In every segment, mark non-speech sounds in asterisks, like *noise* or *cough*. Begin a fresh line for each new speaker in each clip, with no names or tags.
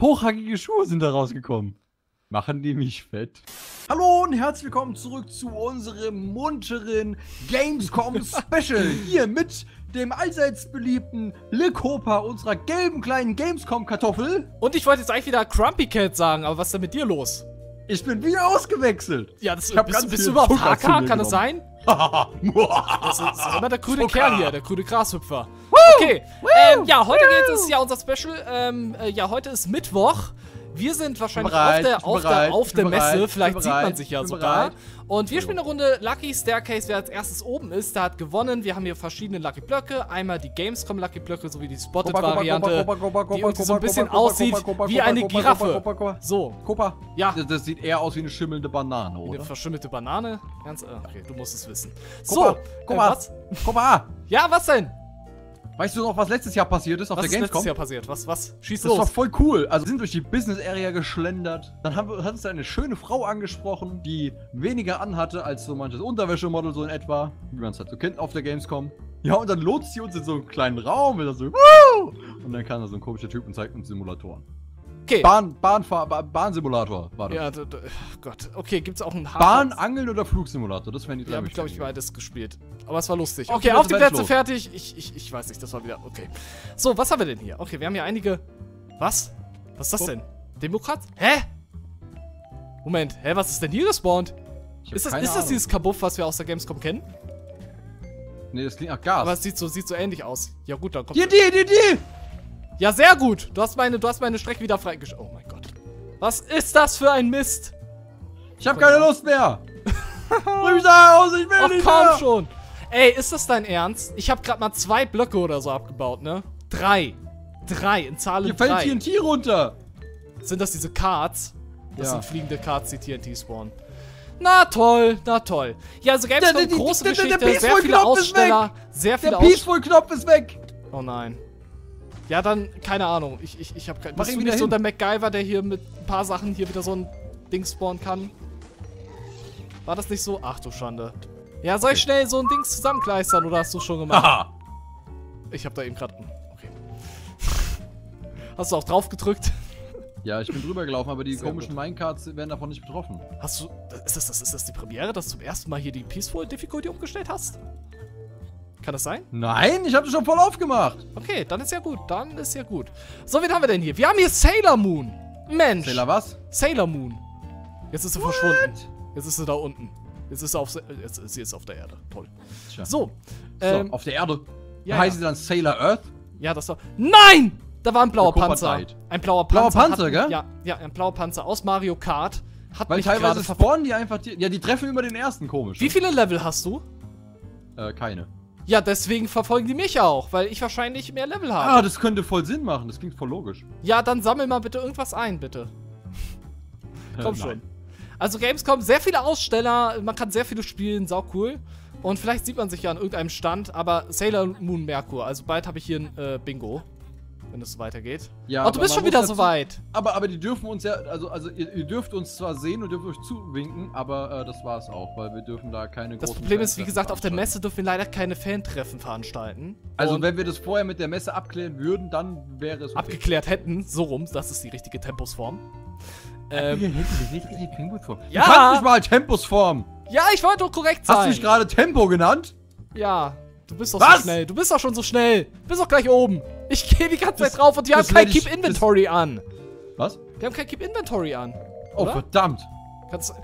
hochhackige Schuhe sind da rausgekommen. Machen die mich fett. Hallo und herzlich willkommen zurück zu unserem munteren Gamescom *laughs* Special. Hier mit dem allseits beliebten Licopa, unserer gelben kleinen Gamescom-Kartoffel.
Und ich wollte jetzt eigentlich wieder Crumpy Cat sagen, aber was ist denn mit dir los?
Ich bin wieder ausgewechselt.
Ja, das
Ich hab
bist,
ganz
du- bist du überhaupt HK? Kann das
genommen.
sein? Das ist, das ist immer der krude
Zucker.
Kerl hier, der krude Grashüpfer. Okay, ähm, ja, heute geht es ja unser Special. Ähm, äh, ja, heute ist Mittwoch. Wir sind wahrscheinlich
bereit,
auf der, auf
bereit,
der, auf der Messe.
bereit, ich
Vielleicht sieht man sich ja sogar. Und wir spielen eine Runde Lucky Staircase. Wer als erstes oben ist, der hat gewonnen. Wir haben hier verschiedene Lucky Blöcke. Einmal die Gamescom Lucky Blöcke sowie die Spotted-Variante, die irgendwie so ein bisschen aussieht wie eine Giraffe. So,
Kopa.
ja.
Das, sieht eher aus wie eine schimmelnde Banane,
Eine
oder?
verschimmelte Banane. Ganz, äh, okay, du musst es wissen. So,
Kopa,
äh, was?
Kopa.
Ja, was denn?
Weißt du noch, was letztes Jahr passiert ist auf
Was
der
ist letztes
Gamescom?
Jahr passiert? Was, was? Schieß
Das war
los.
voll cool. Also wir sind durch die Business Area geschlendert. Dann haben wir, hat uns da eine schöne Frau angesprochen, die weniger anhatte als so manches Unterwäschemodel so in etwa. Wie man es halt so kennt auf der Gamescom. Ja, und dann lohnt sie uns in so einen kleinen Raum. Und dann so, Woo! Und dann kam da so ein komischer Typ und zeigt uns Simulatoren.
Okay.
Bahn, Bahnfahr, ba Bahnsimulator war das.
ja, d- d- ach Gott. Okay, gibt's auch einen
Bahn, Angeln oder Flugsimulator? Das wären die drei
Ja, hab ich glaube ich beides gespielt. Aber es war lustig.
Auf
Okay,
die
auf die
Plätze, los.
fertig. Ich, ich, ich weiß nicht, das war wieder. Okay. So, was haben wir denn hier? Okay, wir haben hier einige. Was? Was ist das
Oh.
denn? Demokrat? Hä? Moment, hä, was ist denn hier gespawnt? Ist das, ist das dieses Kabuff, was wir aus der Gamescom kennen?
Nee, das klingt nach Gas.
Aber es sieht so, sieht so ähnlich aus. Ja gut, dann kommt.
Hier, die, die, die!
Ja, sehr gut. Du hast meine, du hast meine Strecke wieder freigeschaltet. Oh mein Gott. Was ist das für ein Mist?
Ich hab keine Lust mehr! *laughs* Bring mich da raus, ich will
Ach
nicht
komm
mehr!
schon. Ey, ist das dein Ernst? Ich habe gerade mal zwei Blöcke oder so abgebaut, ne? Drei. Drei, in Zahlen
Hier fällt
drei.
TNT runter!
Sind das diese Cards? Das
Ja.
sind fliegende Cards, die TNT spawnen. Na toll, na toll. Ja, also Gamescom,
Der- der-
große
der- der
Geschichte, sehr viele
Knopf ist
Aussteller, sehr viele
Der. Peaceful-Knopf ist weg!
Oh nein. Ja, dann, keine Ahnung. Ich, ich, ich hab kein.
Mach wieder
nicht so der MacGyver, der hier mit ein paar Sachen hier wieder so ein Ding spawnen kann? War das nicht so? Ach du Schande. Ja, soll ich schnell so ein Ding zusammenkleistern oder hast du schon gemacht?
Haha!
Ich hab da eben gerade. Okay. *laughs* Hast du auch drauf gedrückt? *laughs*
Ja, ich bin drüber gelaufen, aber die
Sehr
komischen Minecarts werden davon nicht betroffen.
Hast du. Ist das, das, ist das die Premiere, dass du zum ersten Mal hier die Peaceful Difficulty umgestellt hast? Kann das sein?
Nein, ich habe schon voll aufgemacht!
Okay, dann ist ja gut. Dann ist ja gut. So, wen haben wir denn hier? Wir haben hier Sailor Moon. Mensch.
Sailor was?
Sailor Moon. Jetzt ist sie verschwunden. Jetzt ist sie da unten. Jetzt ist sie auf, jetzt ist sie jetzt auf der Erde. Toll.
Tja.
So.
So,
Ähm,
auf der Erde.
ja,
heißt
ja.
sie dann Sailor Earth?
ja, das war. Nein! Da war ein blauer Panzer.
died.
Ein blauer
Blauer
Panzer.
Panzer,
hat,
gell?
Ja, ja, ein blauer Panzer aus Mario Kart. Hat
Weil
mich
teilweise spawnen die einfach. Die, ja, die treffen immer den ersten komisch.
Wie viele Level hast du?
Äh, keine.
Ja, deswegen verfolgen die mich auch, weil ich wahrscheinlich mehr Level habe.
Ah, das könnte voll Sinn machen. Das klingt voll logisch.
Ja, dann sammel mal bitte irgendwas ein, bitte. *laughs* Komm
Äh,
schon. Also Gamescom, sehr viele Aussteller, man kann sehr viele spielen, sau cool. Und vielleicht sieht man sich ja an irgendeinem Stand, aber Sailor Moon Merkur, also bald habe ich hier ein äh, Bingo, wenn es so weitergeht.
Ja,
oh, du bist schon wieder so weit.
Aber, aber die dürfen uns ja, also, also ihr, ihr dürft uns zwar sehen und dürft euch zuwinken, aber äh, das war's auch, weil wir dürfen da keine
Das Problem ist, wie gesagt, auf der. Messe dürfen wir leider keine Fantreffen veranstalten.
Also
Und
wenn wir das vorher mit der Messe abklären würden, dann wäre es okay.
abgeklärt hätten, so rum, das ist die richtige Tempusform. Ähm,
Wir hätten die richtige Tempusform.
Ja.
Du kannst nicht mal Tempusform.
ja, ich wollte doch korrekt
Hast du
sein.
dich gerade Tempo genannt?
Ja, du bist doch so
Was?
schnell. Du bist doch schon so schnell. Du bist doch gleich oben. Ich gehe die ganze Zeit drauf und die haben kein
ich-
Keep Inventory an.
Was?
Die haben kein Keep Inventory an.
Oh,
Oder?
verdammt.
Kannst,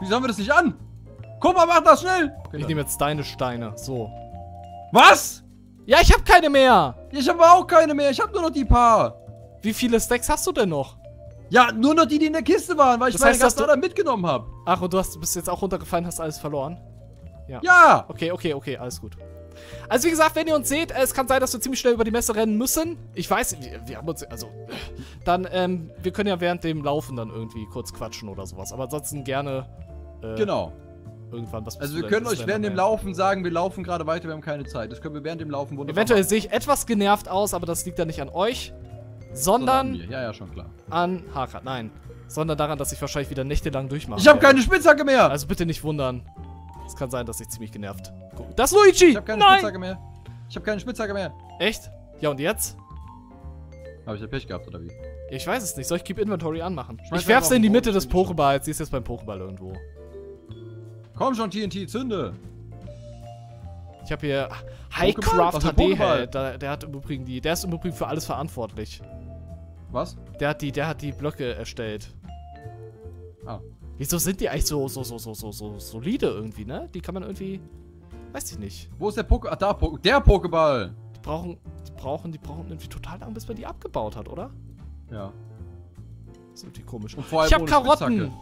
Wieso haben wir das nicht an? Guck mal, mach das schnell. Okay,
ich nehme jetzt deine Steine. So.
Was?
Ja, ich habe keine mehr.
Ich habe auch keine mehr. Ich habe nur noch die paar.
Wie viele Stacks hast du denn noch?
Ja, nur noch die, die in der Kiste waren, weil ich
Das
meine
heißt,
ganzen anderen mitgenommen habe.
Ach, und du hast, bist jetzt auch runtergefallen, hast alles verloren.
Ja.
Okay, okay, okay, alles gut. Also wie gesagt, wenn ihr uns seht, es kann sein, dass wir ziemlich schnell über die Messe rennen müssen. Ich weiß, wir, wir haben uns, also, dann, ähm, wir können ja während dem Laufen dann irgendwie kurz quatschen oder sowas. Aber ansonsten gerne, äh,
Genau.
irgendwann. Was
Also wir können euch während dem? Laufen sagen, wir laufen gerade weiter, wir haben keine Zeit. Das können wir während dem Laufen wunderbar
Eventuell sehe ich etwas genervt aus, aber das liegt ja nicht an euch,
machen.
sondern
Sondern. Ja, ja, schon klar.
an Harat. Nein, sondern daran, dass ich wahrscheinlich wieder nächtelang durchmache.
Ich habe keine Spitzhacke mehr.
Also bitte nicht wundern. Es kann sein, dass ich ziemlich genervt. Das ist Luigi!
ich habe keine
Nein!
Spitzhacke mehr. Ich habe keine Spitzhacke mehr.
Echt? Ja, und jetzt?
Habe ich ja Pech gehabt, oder wie?
Ich weiß es nicht. Soll ich Keep Inventory anmachen?
Schmeiß
ich werf's in die Mitte des. Pokeballs. Sie ist jetzt beim Pokéball irgendwo.
Komm schon, TNT, zünde!
Ich habe hier? Highcraft HD? Held. Der, der hat im Übrigen die, der ist im Übrigen für alles verantwortlich.
Was?
Der hat die, der hat die Blöcke erstellt.
Ah.
Wieso sind die eigentlich so, so, so, so, so, so solide irgendwie, ne? Die kann man irgendwie, weiß ich nicht.
Wo ist der Poke... Ach, da, Poke der Pokéball!
Die brauchen, die brauchen, die brauchen irgendwie total lang, bis man die abgebaut hat, oder?
Ja.
Das ist irgendwie komisch.
Und vor allem
Ich hab Karotten.
Spitzhacke.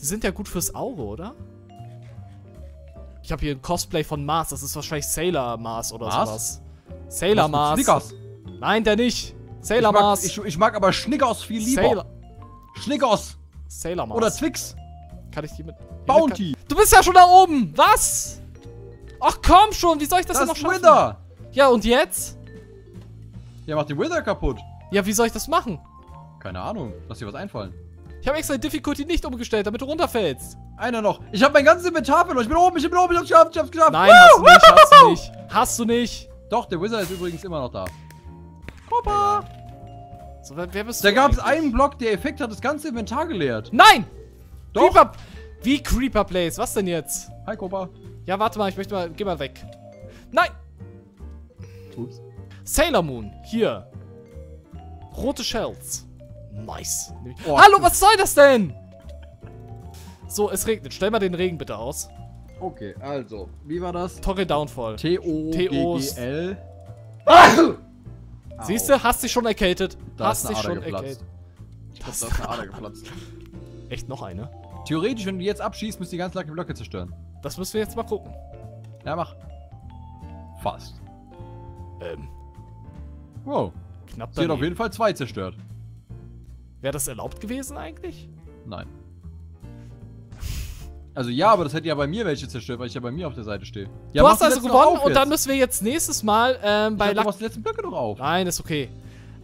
Die sind ja gut fürs Auge, oder? Ich habe hier ein Cosplay von Mars. Das ist wahrscheinlich Sailor Mars oder
Mars?
sowas. Sailor Mars.
Snickers.
Nein, der nicht.
Ich
Sailor
mag,
Mars.
ich, ich mag aber Schnickers viel lieber.
Sailor,
Schnickers!
Sailor Mars.
Oder Twix!
Kann ich die mit...
Bounty!
Du bist ja schon da oben. Was? Ach komm schon. Wie soll ich das,
Das,
denn noch schaffen?
Wither!
Ja, und jetzt?
Ja, mach den Wither kaputt.
Ja, wie soll ich das machen?
Keine Ahnung. Lass dir was einfallen.
Ich habe extra die Difficulty nicht umgestellt, damit du runterfällst.
Einer noch. Ich habe mein ganzes Inventar verloren. Ich bin oben, ich bin oben, ich hab's geschafft, ich hab's geschafft.
Nein, hast du nicht, hast du nicht. Hast du nicht.
Doch, der Wizard ist übrigens immer noch da. Hoppa!
So, wer, wer bist
Da
du
gab es einen Block, der Effekt hat das ganze Inventar geleert.
Nein!
Doch.
Creeper... Wie Creeper Place? Was denn jetzt?
Hi, Kopa.
Ja, warte mal, ich möchte mal... Geh mal weg. Nein!
Ups.
Sailor Moon. Hier. Rote Shells. Nice.
Oh,
Hallo, was soll das denn? So, es regnet. Stell mal den Regen bitte aus.
Okay, also, wie war das?
Torre Downfall.
T-O-G-G-L.
Siehst du, hast dich schon erkältet.
Da
hast dich
Ader
schon
geplatzt.
erkältet.
Ich glaub, da ist eine Ader geplatzt.
Echt noch eine?
Theoretisch, wenn du jetzt abschießt, müsst ihr die ganz Lucky Blöcke zerstören.
Das müssen wir jetzt mal gucken.
Ja, mach. Fast.
Ähm,
Wow.
knapp
Sie hat auf jeden Fall zwei zerstört.
Wäre das erlaubt gewesen eigentlich?
Nein. Also ja, aber das hätte ja bei mir welche zerstört, weil ich ja bei mir auf der Seite stehe. Ja,
du hast also gewonnen und dann müssen wir jetzt nächstes Mal ähm, bei
dachte, du
Lucky...
machst die letzten Blöcke noch auf.
Nein, ist okay.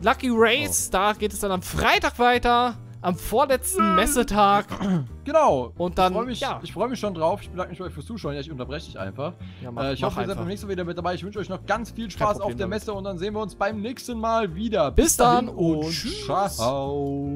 Lucky Race, da geht es dann am Freitag weiter. Am vorletzten Messetag.
Genau.
Und dann,
ich freue mich,
ja.
ich freu mich schon drauf. Ich bedanke mich bei euch fürs Zuschauen. Ja, ich unterbreche dich einfach.
Ja, mach,
äh, ich
mach
hoffe, ihr seid beim nächsten Mal wieder mit dabei. Ich wünsche euch noch ganz viel Spaß auf der
damit.
Messe und dann sehen wir uns beim nächsten Mal wieder.
Bis dann
dahin
und tschüss.
ciao.